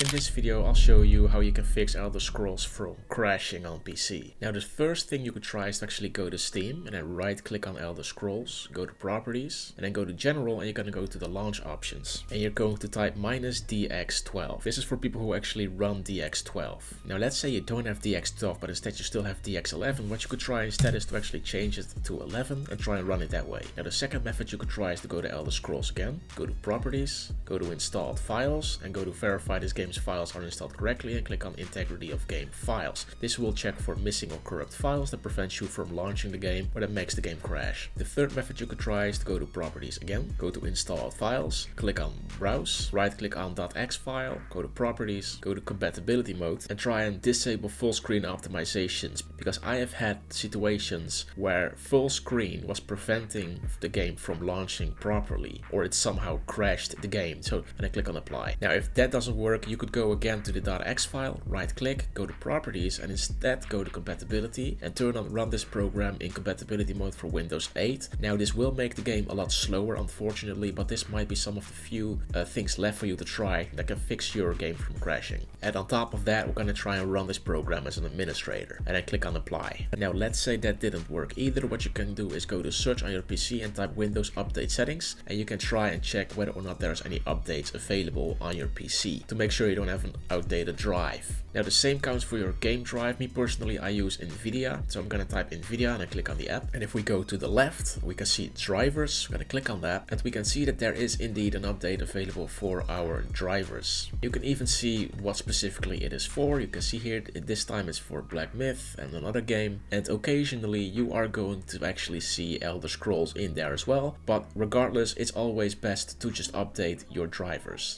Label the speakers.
Speaker 1: In this video I'll show you how you can fix Elder Scrolls from crashing on PC. Now the first thing you could try is to actually go to Steam and then right click on Elder Scrolls, go to properties and then go to general and you're going to go to the launch options. And you're going to type minus DX12. This is for people who actually run DX12. Now let's say you don't have DX12 but instead you still have DX11. What you could try instead is to actually change it to 11 and try and run it that way. Now the second method you could try is to go to Elder Scrolls again, go to properties, go to installed files and go to verify this game's files are installed correctly and click on integrity of game files. This will check for missing or corrupt files that prevents you from launching the game or that makes the game crash. The third method you could try is to go to properties again, go to install files, click on browse, right click on .exe file, go to properties, go to compatibility mode and try and disable full screen optimizations because I have had situations where full screen was preventing the game from launching properly or it somehow crashed the game. So and I click on apply. Now if that doesn't work you could go again to the .exe file, right click, go to properties and instead go to compatibility and turn on run this program in compatibility mode for Windows 8. Now this will make the game a lot slower unfortunately but this might be some of the few uh, things left for you to try that can fix your game from crashing. And on top of that we're gonna try and run this program as an administrator and then click on apply. Now let's say that didn't work either what you can do is go to search on your PC and type Windows Update Settings and you can try and check whether or not there's any updates available on your PC to make sure you don't have an outdated drive. Now the same counts for your game drive. Me personally, I use NVIDIA. So I'm gonna type NVIDIA and I click on the app. And if we go to the left, we can see drivers. We're gonna click on that and we can see that there is indeed an update available for our drivers. You can even see what specifically it is for. You can see here, this time it's for Black Myth and another game. And occasionally you are going to actually see Elder Scrolls in there as well. But regardless, it's always best to just update your drivers.